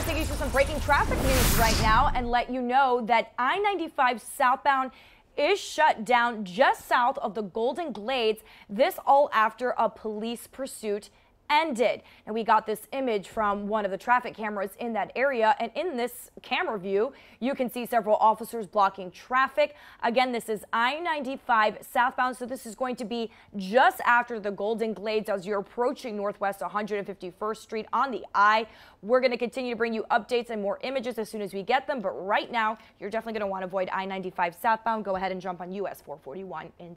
to take you through some breaking traffic news right now and let you know that I 95 southbound is shut down just south of the Golden Glades. This all after a police pursuit ended. And we got this image from one of the traffic cameras in that area. And in this camera view, you can see several officers blocking traffic. Again, this is I-95 southbound. So this is going to be just after the Golden Glades as you're approaching Northwest 151st Street on the I. We're going to continue to bring you updates and more images as soon as we get them. But right now, you're definitely going to want to avoid I-95 southbound. Go ahead and jump on US 441 in